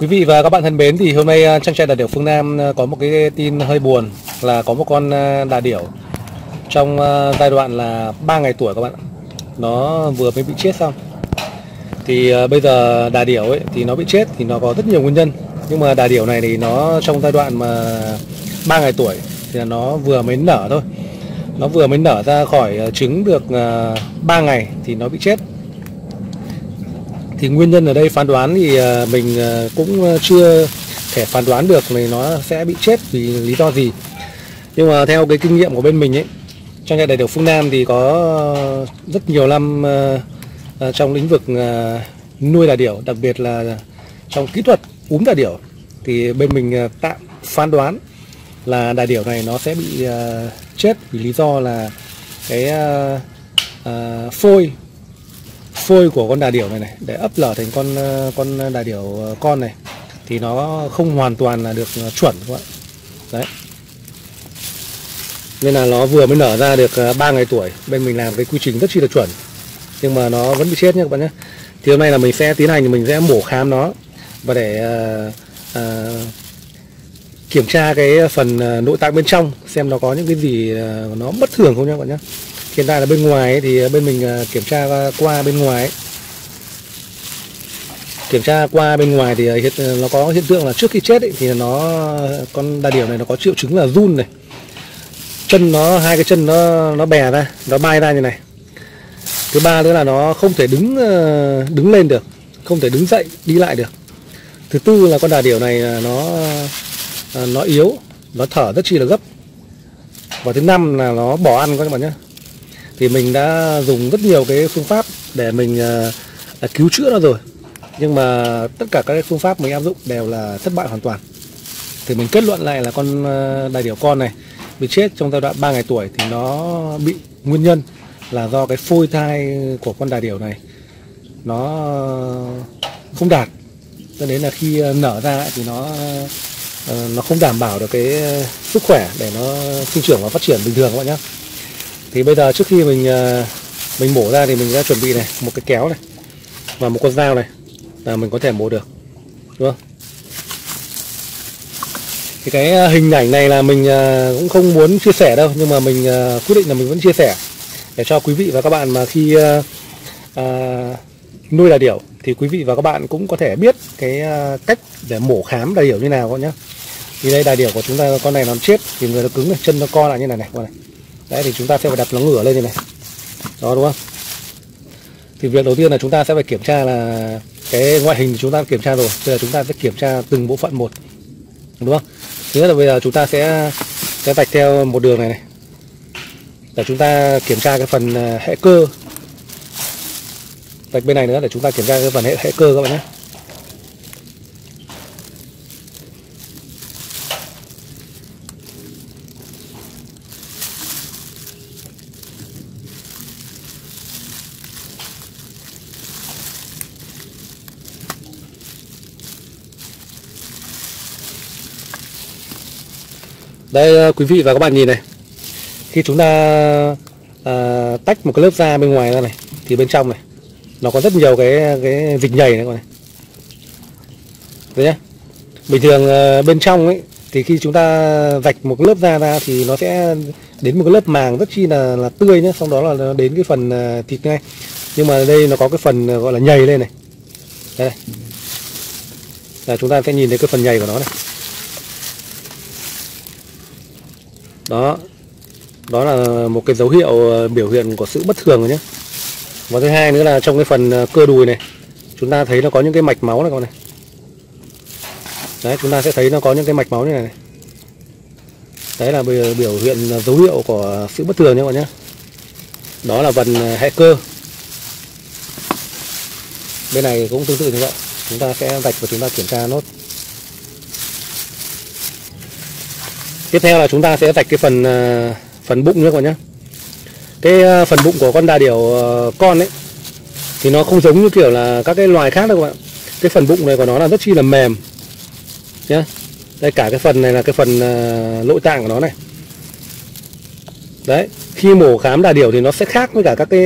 Quý vị và các bạn thân mến, thì hôm nay à, trang trại đà điểu phương Nam à, có một cái tin hơi buồn là có một con đà điểu trong à, giai đoạn là 3 ngày tuổi các bạn nó vừa mới bị chết xong. Thì bây giờ đà điểu ấy thì nó bị chết thì nó có rất nhiều nguyên nhân. Nhưng mà đà điểu này thì nó trong giai đoạn mà 3 ngày tuổi thì là nó vừa mới nở thôi. Nó vừa mới nở ra khỏi trứng được 3 ngày thì nó bị chết thì nguyên nhân ở đây phán đoán thì ờ, mình ờ, cũng ờ, chưa thể phán đoán được này nó sẽ bị chết vì lý do gì. Nhưng mà theo cái kinh nghiệm của bên mình ấy, trong nhà đại biểu phương Nam thì có rất nhiều năm trong lĩnh vực nuôi đà điểu, đặc biệt là trong kỹ thuật úm đà điểu, thì bên mình tạm phán đoán là đà điểu này nó sẽ bị chết vì lý do là cái phôi phôi của con đà điểu này này để ấp lở thành con ờ, con đà điểu ờ, con này thì nó không hoàn toàn là được ờ, chuẩn các bạn. Đấy. Nên là nó vừa mới nở ra được 3 ngày tuổi bên mình làm cái quy trình rất chi là chuẩn nhưng mà nó vẫn bị chết nhé các bạn nhé thì hôm nay là mình sẽ tiến hành mình sẽ mổ khám nó và để uh, uh, kiểm tra cái phần nội tạng bên trong xem nó có những cái gì nó bất thường không nhé các bạn nhé hiện tại là bên ngoài ấy, thì à, bên mình à, kiểm tra qua bên ngoài ấy. kiểm tra qua bên ngoài thì à, hiện nó có hiện tượng là trước khi chết ấy, thì nó con đà điểu này nó có triệu chứng là run này. Chân nó hai cái chân nó nó bè ra nó bay ra như này. Thứ ba nữa là nó không thể đứng đứng lên được không thể đứng dậy đi lại được. Thứ tư là con đà điểu này nó nó yếu nó thở rất chi là gấp. Và thứ năm là nó bỏ ăn các bạn nhé thì mình đã dùng rất nhiều cái phương pháp để mình uh, cứu chữa nó rồi. Nhưng mà tất cả các phương pháp mình áp dụng đều là thất bại hoàn toàn. Thì mình kết luận lại là con ờ, đà điểu con này bị chết trong giai đoạn 3 ngày tuổi thì nó bị nguyên nhân là do cái phôi thai của con đà điểu này nó không đạt. Cho nên là khi ờ, nở ra thì nó nó không đảm bảo được cái sức khỏe để nó sinh trưởng và phát triển bình thường các bạn nhé thì bây giờ trước khi mình ờ, mình mổ ra thì mình đã chuẩn bị này một cái kéo này và một con dao này là mình có thể mổ được đúng không? Thì cái ờ, hình ảnh này là mình ờ, cũng không muốn chia sẻ đâu nhưng mà mình quyết định là mình vẫn chia sẻ để cho quý vị và các bạn mà khi à, nuôi đà điểu thì quý vị và các bạn cũng có thể biết cái cách để mổ khám đà điểu như nào các nhé thì đây đà điểu của chúng ta con này nó chết thì người nó cứng này chân nó co lại như này này con này đấy, thì chúng ta sẽ phải đặt nó ngửa lên như này. Đó, đúng không? Thì việc đầu tiên là chúng ta sẽ phải kiểm tra là cái ngoại hình chúng ta kiểm tra rồi. Bây giờ chúng ta sẽ kiểm tra từng bộ phận một. Đúng không? Thứ nhất là bây giờ chúng ta sẽ sẽ vạch theo một đường này này. Để chúng ta kiểm tra cái phần à, hệ cơ. Vạch bên này nữa để chúng ta kiểm tra cái phần hệ hệ cơ các bạn nhé. Đây ờ, quý vị và các bạn nhìn này. Khi chúng ta à, tách một cái lớp da bên ngoài ra này thì bên trong này nó có rất nhiều cái cái dịch nhầy này các bạn đấy nhá. Bình thường ờ, bên trong ấy thì khi chúng ta vạch một cái lớp da ra thì nó sẽ đến một cái lớp màng rất chi là là tươi nhé xong đó là nó đến cái phần thịt ngay. Nhưng mà đây nó có cái phần gọi là nhầy lên này. Đây là chúng ta sẽ nhìn thấy cái phần nhầy của nó này. Đó. Đó là một cái dấu hiệu ờ, biểu hiện của sự bất thường rồi nhé. Và thứ hai nữa là trong cái phần ờ, cơ đùi này chúng ta thấy nó có những cái mạch máu này con này. Đấy chúng ta sẽ thấy nó có những cái mạch máu như này, này. đấy là ờ, biểu hiện dấu hiệu của sự bất thường nhé các bạn nhé. Đó là phần hệ cơ. Bên này cũng tương tự như vậy. Chúng ta sẽ vạch và chúng ta kiểm tra nốt. Tiếp theo là chúng ta sẽ vạch cái phần ờ, phần bụng nữa các bạn nhé. Cái ờ, phần bụng của con đà điểu ờ, con ấy, thì nó không giống như kiểu là các cái loài khác đâu các bạn. Cái phần bụng này của nó là rất chi là mềm, nhá. Đây, cả cái phần này là cái phần nội tạng của nó này. Đấy, khi mổ khám đà điểu thì nó sẽ khác với cả các cái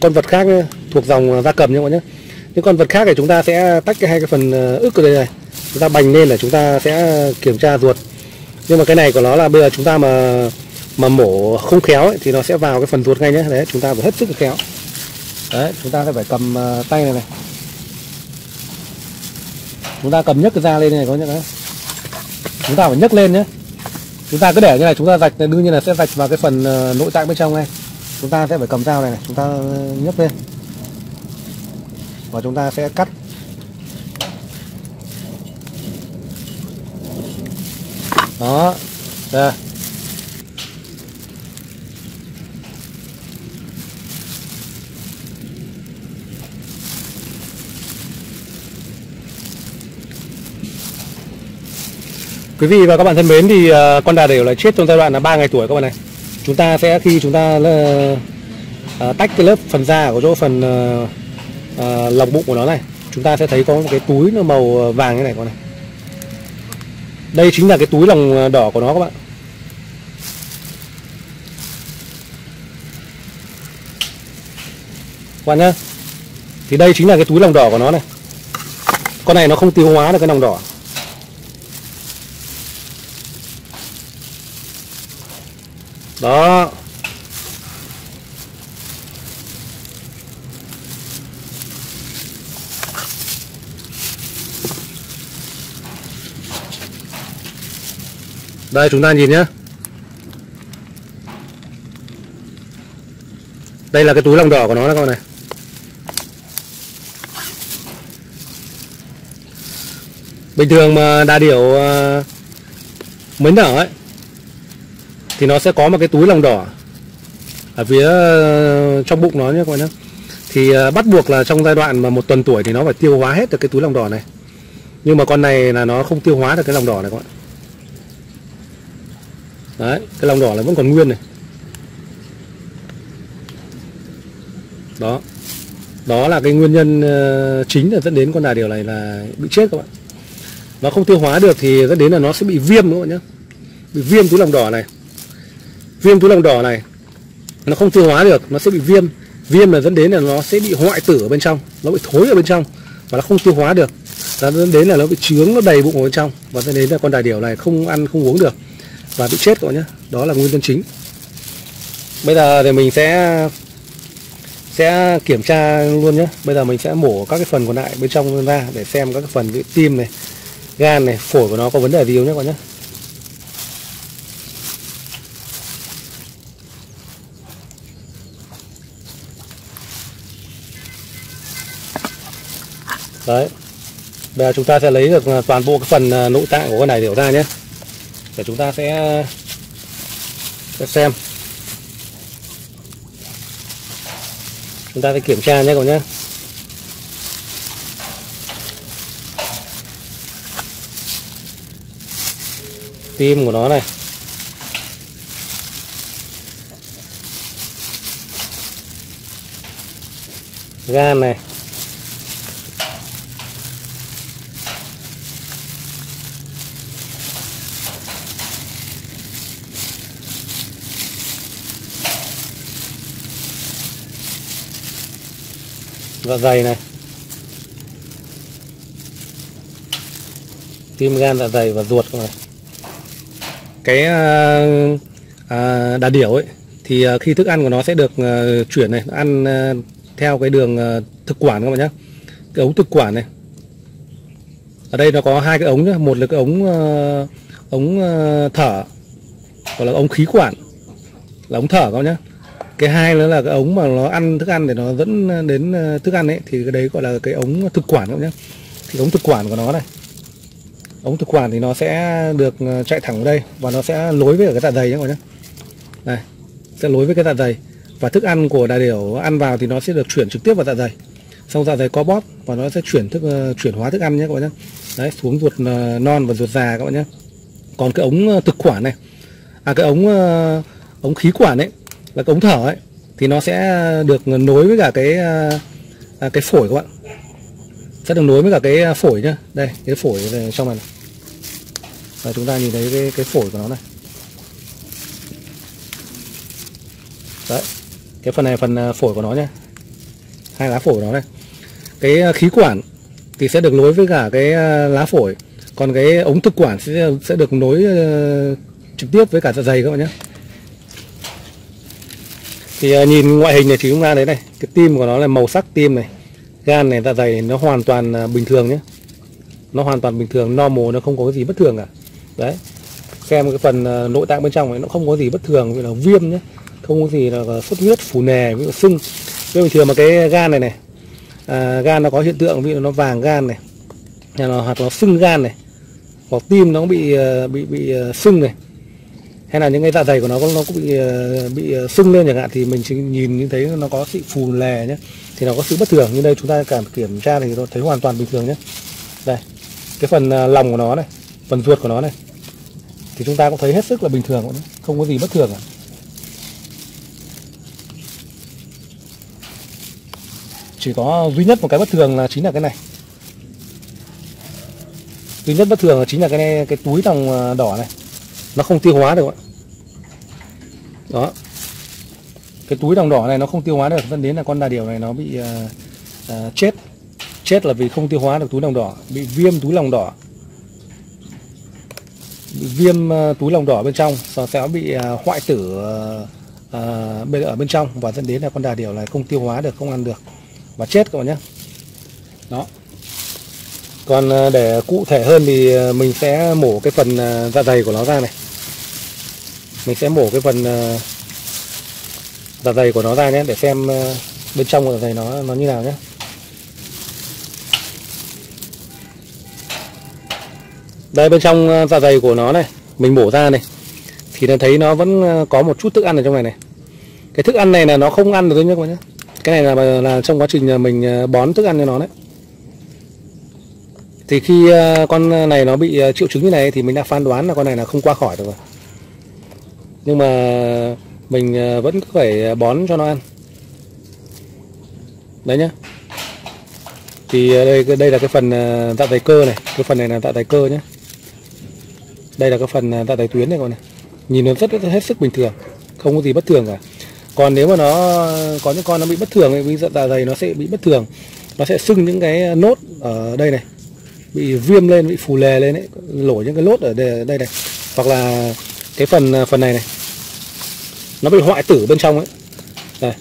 con vật khác thuộc dòng gia cầm nhé các bạn nhé. Những con vật khác thì chúng ta sẽ tách cái hai cái phần ức ở đây này. Chúng ta bành lên là chúng ta sẽ kiểm tra ruột nhưng mà cái này của nó là bây giờ chúng ta mà mà mổ không khéo ấy, thì nó sẽ vào cái phần ruột ngay nhé. Đấy chúng ta phải hết sức khéo. Đấy chúng ta sẽ phải cầm uh, tay này này. Chúng ta cầm nhấc cái da lên này có nhận đấy. Chúng ta phải nhấc lên nhé. Chúng ta cứ để như này chúng ta rạch đương nhiên là sẽ rạch vào cái phần uh, nội tạng bên trong này chúng ta sẽ phải cầm dao này, này chúng ta nhấc lên. Và chúng ta sẽ cắt đó ra Quý vị và các bạn thân mến thì à, con đà đều là chết trong giai đoạn là 3 ngày tuổi các bạn này. Chúng ta sẽ khi chúng ta uh, tách cái lớp phần da của chỗ phần à, uh, lòng bụng của nó này, chúng ta sẽ thấy có một cái túi nó màu vàng như này các bạn này. Đây chính là cái túi lòng à, đỏ của nó các bạn. Các bạn nhá. Thì đây chính là cái túi lòng đỏ của nó này. Con này nó không tiêu hóa được cái lòng đỏ. đó đây, chúng ta nhìn nhé đây là cái túi lòng đỏ của nó các bạn này. Bình thường mà đà điểu à, mới nở ấy, thì nó sẽ có một cái túi lòng đỏ ở phía à, trong bụng nó nhé các bạn nhé thì à, bắt buộc là trong giai đoạn mà một tuần tuổi thì nó phải tiêu hóa hết được cái túi lòng đỏ này. Nhưng mà con này là nó không tiêu hóa được cái lòng đỏ này các bạn đấy, cái lòng đỏ là vẫn còn nguyên này. Đó. Đó là cái nguyên nhân ờ, chính là dẫn đến con đà điều này là bị chết các bạn. Nó không tiêu hóa được thì dẫn đến là nó sẽ bị viêm các bạn nhé bị viêm túi lòng đỏ này. Viêm túi lòng đỏ này, nó không tiêu hóa được, nó sẽ bị viêm. Viêm là dẫn đến là nó sẽ bị hoại tử ở bên trong, nó bị thối ở bên trong và nó không tiêu hóa được. Dẫn đến là nó bị trướng, nó đầy bụng ở bên trong và dẫn đến là con đà điểu này không ăn, không uống được và bị chết các bạn nhé đó là nguyên nhân chính. Bây giờ thì mình sẽ sẽ kiểm tra luôn nhé bây giờ mình sẽ mổ các cái phần còn lại bên trong ra để xem các cái phần cái tim này, gan này, phổi của nó có vấn đề gì không nhé các bạn nhé đấy. Bây giờ chúng ta sẽ lấy được toàn bộ cái phần à, nội tạng của con này để ra nhé để chúng ta sẽ, sẽ xem. Chúng ta sẽ kiểm tra nhé cậu nhé. Tim của nó này. Gan này. Dạ dày này. Tim gan dạ dày và ruột này. Cái à, à, đà điểu ấy thì à, khi thức ăn của nó sẽ được à, chuyển này ăn à, theo cái đường à, thực quản các bạn nhé cái ống thực quản này. Ở đây nó có hai cái ống nhé một là cái ống à, ống à, thở gọi là ống khí quản là ống thở các bạn nhé cái hai nữa là cái ống mà nó ăn, thức ăn để nó dẫn đến ờ, thức ăn ấy, thì cái đấy gọi là cái ống thực quản các nhé thì ống thực quản của nó này. Ống thực quản thì nó sẽ được ờ, chạy thẳng vào đây và nó sẽ lối với cái dạ dày nhé các bạn nhé này, sẽ lối với cái dạ dày và thức ăn của đà điểu ăn vào thì nó sẽ được chuyển trực tiếp vào dạ dày. Xong dạ dày có bóp và nó sẽ chuyển thức ờ, chuyển hóa thức ăn nhé các bạn nhé đấy, xuống ruột non và ruột già các bạn nhé còn cái ống thực quản này à cái ống ống khí quản ấy là cái ống thở ấy thì nó sẽ được nối với cả cái à, à cái phổi các bạn. Sẽ được nối với cả cái à, phổi nhá. Đây cái phổi trong này, Và chúng ta nhìn thấy cái cái phổi của nó này. Đấy cái phần này phần à, phổi của nó nhá. Hai lá phổi của nó này. Cái khí quản thì sẽ được nối với cả cái lá phổi. Còn cái ống thực quản sẽ sẽ được nối trực tiếp với cả dạ dày các bạn nhé thì uh, nhìn ngoại hình này thì chúng ta đấy này cái tim của nó là màu sắc tim này. Gan này dạ dày nó hoàn toàn uh, bình thường nhé nó hoàn toàn bình thường normal nó không có cái gì bất thường cả. Đấy. Xem cái phần uh, nội tạng bên trong này nó không có gì bất thường vì là viêm nhé không có gì là xuất huyết phù nề ví dụ sưng. Với bình thường mà cái gan này này à, gan nó có hiện tượng ví dụ nó vàng gan này là hoặc nó sưng gan này hoặc tim nó bị bị bị sưng này hay là những cái dạ dày của nó nó cũng bị ờ, bị ờ, sưng lên chẳng hạn thì mình chỉ nhìn như thấy nó có sự phù lè nhé thì nó có sự bất thường như đây chúng ta cảm kiểm tra thì nó thấy hoàn toàn bình thường nhé đây cái phần ờ, lòng của nó này phần ruột của nó này thì chúng ta cũng thấy hết sức là bình thường không có gì bất thường cả. Chỉ có duy nhất một cái bất thường là chính là cái này. Duy nhất bất thường là chính là cái này, cái túi thằng đỏ này nó không tiêu hóa được đó. Cái túi đồng đỏ này nó không tiêu hóa được dẫn đến là con đà điểu này nó bị uh, uh, chết. Chết là vì không tiêu hóa được túi đồng đỏ bị viêm túi lòng đỏ. Bị viêm uh, túi lòng đỏ bên trong và sẽ bị uh, hoại tử uh, uh, bên ở bên trong và dẫn đến là con đà điểu này không tiêu hóa được không ăn được và chết các bạn nhé đó. Còn uh, để cụ thể hơn thì mình sẽ mổ cái phần uh, dạ dày của nó ra này mình sẽ mổ cái phần ờ, dạ dày của nó ra nhé để xem ờ, bên trong của dạ dày nó nó như nào nhé. Đây bên trong ờ, dạ dày của nó này mình mổ ra này thì nó thấy nó vẫn có một chút thức ăn ở trong này này. Cái thức ăn này là nó không ăn được thôi nhé các bạn nhé. Cái này là, là trong quá trình mình bón thức ăn cho nó đấy. Thì khi con này nó bị triệu chứng như này thì mình đã phán đoán là con này là không qua khỏi được rồi nhưng mà mình ờ, vẫn cứ phải ờ, bón cho nó ăn. Đấy nhá. Thì ờ, đây đây là cái phần dạ dày cơ này. Cái phần này là dạ dày cơ nhé đây là cái phần dạ dày tuyến này con này. Nhìn nó rất, rất hết sức bình thường. Không có gì bất thường cả. Còn nếu mà nó có những con nó bị bất thường thì dạ, dạ dày nó sẽ bị bất thường. Nó sẽ sưng những cái nốt ở đây này. Bị viêm lên bị phù lề lên đấy lổ những cái nốt ở đây, đây này. Hoặc là cái phần phần này này nó bị hoại tử bên trong ấy. Đây.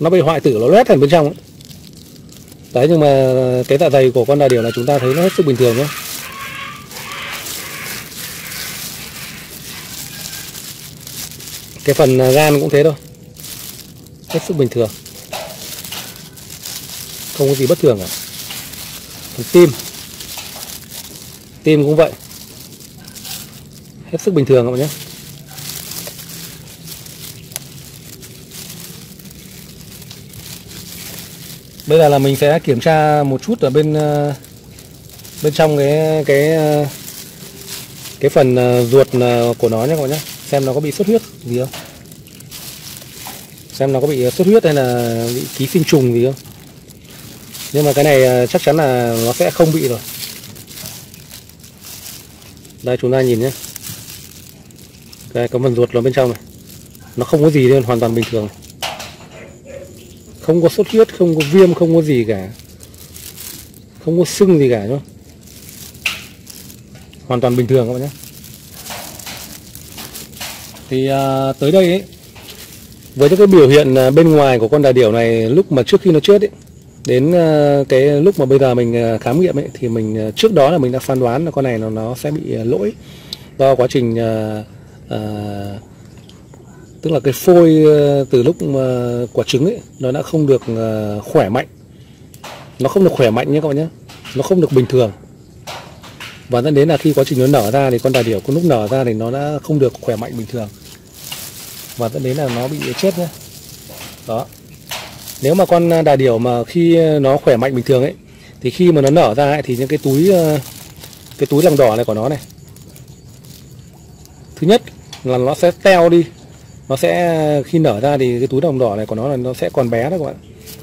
Nó bị hoại tử nó loét thành bên trong ấy. Đấy, nhưng mà cái dạ dày của con đà điểu là chúng ta thấy nó hết sức bình thường nhé. Cái phần gan cũng thế thôi. Hết sức bình thường. Không có gì bất thường cả. Phần tim. Tim cũng vậy hết sức bình thường các bạn nhé. Bây giờ là mình sẽ kiểm tra một chút ở bên ờ, bên trong cái cái ờ, cái phần ờ, ruột của nó nhé các bạn nhé. Xem nó có bị xuất huyết gì không? Xem nó có bị xuất huyết hay là bị ký sinh trùng gì không? Nhưng mà cái này chắc chắn là nó sẽ không bị rồi. Đây, chúng ta nhìn nhé cái có phần ruột nó bên trong này. Nó không có gì nên hoàn toàn bình thường. Không có sốt huyết không có viêm không có gì cả. Không có sưng gì cả nhá hoàn toàn bình thường các bạn nhé. Thì à, tới đây ấy với những cái biểu hiện à, bên ngoài của con đà điểu này lúc mà trước khi nó chết ấy đến à, cái lúc mà bây giờ mình à, khám nghiệm ấy thì mình trước đó là mình đã phán đoán là con này nó nó sẽ bị lỗi do quá trình à, tức là cái phôi ờ, từ lúc mà quả trứng ấy nó đã không được ờ, khỏe mạnh. Nó không được khỏe mạnh nhé các bạn nhé. Nó không được bình thường. Và dẫn đến là khi quá trình nó nở ra thì con đà điểu có lúc nở ra thì nó đã không được khỏe mạnh bình thường. Và dẫn đến là nó bị chết nhé. Đó. Nếu mà con đà điểu mà khi nó khỏe mạnh bình thường ấy thì khi mà nó nở ra ấy, thì những cái túi cái túi lòng đỏ này của nó này. Thứ nhất là nó sẽ teo đi. Nó sẽ khi nở ra thì cái túi đồng đỏ này của nó là nó sẽ còn bé đó các bạn.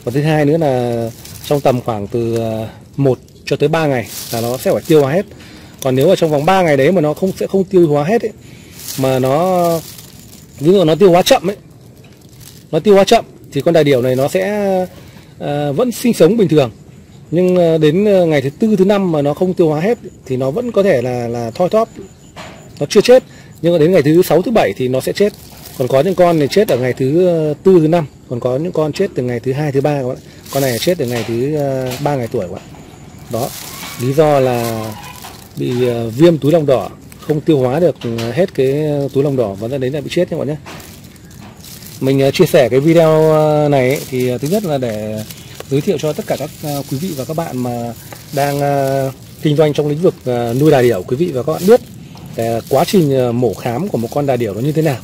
Và thứ hai nữa là trong tầm khoảng từ à, 1 cho tới 3 ngày là nó sẽ phải tiêu hóa hết. Còn nếu ở trong vòng 3 ngày đấy mà nó không sẽ không tiêu hóa hết ấy mà nó ví dụ nó tiêu hóa chậm ấy nó tiêu hóa chậm thì con đà điểu này nó sẽ uh, vẫn sinh sống bình thường. Nhưng à, đến ngày thứ tư thứ năm mà nó không tiêu hóa hết thì nó vẫn có thể là là thoi thóp nó chưa chết nhưng mà đến ngày thứ sáu thứ bảy thì nó sẽ chết. Còn có những con thì chết ở ngày thứ ờ, tư thứ năm. Còn có những con chết từ ngày thứ hai thứ ba các bạn con này chết từ ngày thứ ờ, ba ngày tuổi các bạn đó. Lý do là bị ờ, viêm túi lông đỏ không tiêu hóa được ừ, hết cái túi lông đỏ và dẫn đến là bị chết các bạn nhé. Mình chia sẻ cái video này ấy, thì thứ nhất là để giới thiệu cho tất cả các quý vị và các bạn mà đang kinh doanh trong lĩnh vực nuôi đà điểu quý vị và các bạn biết cái quá trình ờ, mổ khám của một con đà điểu nó như thế nào?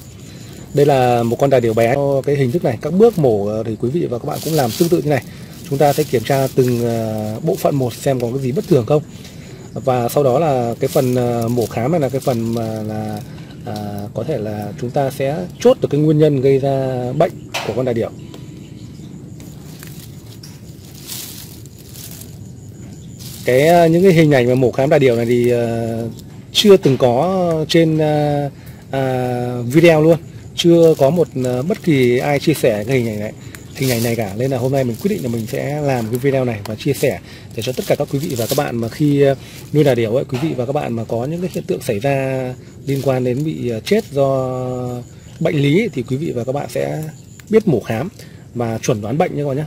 Đây là một con đà điểu bé. Cái hình thức này các bước mổ ờ, thì quý vị và các bạn cũng làm tương tự như này. Chúng ta sẽ kiểm tra từng ờ, bộ phận một xem có cái gì bất thường không. Và sau đó là cái phần mổ khám này là cái phần mà là à, có thể là chúng ta sẽ chốt được cái nguyên nhân gây ra bệnh của con đà điểu. Cái những cái hình ảnh mà mổ khám đà điểu này thì chưa từng có trên uh, uh, video luôn chưa có một uh, bất kỳ ai chia sẻ cái hình ảnh này hình ảnh này cả. Nên là hôm nay mình quyết định là mình sẽ làm cái video này và chia sẻ để cho tất cả các quý vị và các bạn mà khi nuôi đà điểu ấy quý vị và các bạn mà có những cái hiện tượng xảy ra liên quan đến bị chết do bệnh lý ấy, thì quý vị và các bạn sẽ biết mổ khám và chuẩn đoán bệnh nhé các bạn nhé.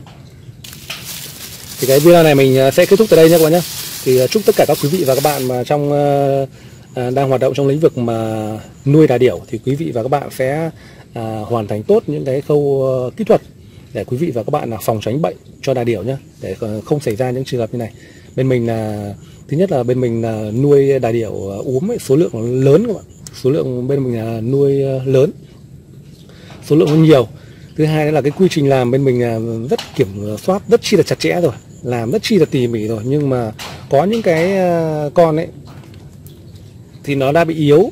Thì cái video này mình sẽ kết thúc tại đây nhé các bạn nhé. Thì chúc tất cả các quý vị và các bạn mà trong À, đang hoạt động trong lĩnh vực mà nuôi đà điểu thì quý vị và các bạn sẽ à, hoàn thành tốt những cái khâu ờ, kỹ thuật để quý vị và các bạn là phòng tránh bệnh cho đà điểu nhé để ờ, không xảy ra những trường hợp như này. Bên mình là thứ nhất là bên mình là nuôi đà điểu uống úm ấy, số lượng lớn các bạn. Số lượng bên mình là nuôi lớn số lượng nhiều. Thứ hai nữa là cái quy trình làm bên mình là rất kiểm soát rất chi là chặt chẽ rồi làm rất chi là tỉ mỉ rồi. Nhưng mà có những cái con ấy thì nó đã bị yếu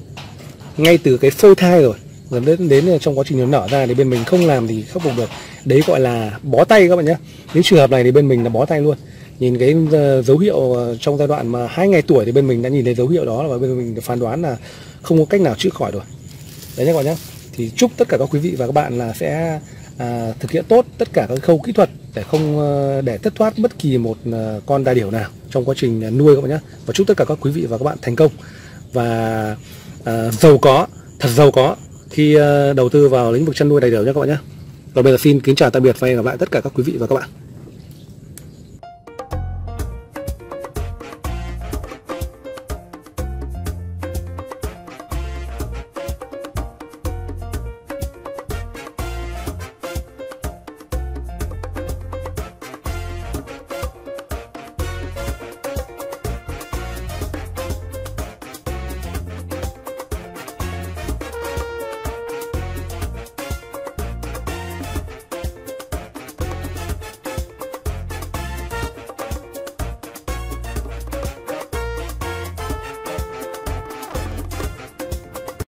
ngay từ cái phôi thai rồi. Dẫn đến đến trong quá trình nó nở ra thì bên mình không làm thì khắc phục được. Đấy gọi là bó tay các bạn nhé. Những trường hợp này thì bên mình là bó tay luôn. Nhìn cái ờ, dấu hiệu ờ, trong giai đoạn mà hai ngày tuổi thì bên mình đã nhìn thấy dấu hiệu đó và bên mình phán đoán là không có cách nào chữa khỏi rồi. Đấy nhé các bạn nhé. Thì chúc tất cả các quý vị và các bạn là sẽ à, thực hiện tốt tất cả các khâu kỹ thuật để không ờ, để thất thoát bất kỳ một con đà điểu nào trong quá trình nuôi các bạn nhé. Và chúc tất cả các quý vị và các bạn thành công và uh, giàu có thật giàu có khi uh, đầu tư vào lĩnh vực chăn nuôi đầy đủ nhé các bạn nhé. Còn bây giờ xin kính chào tạm biệt và hẹn gặp lại tất cả các quý vị và các bạn.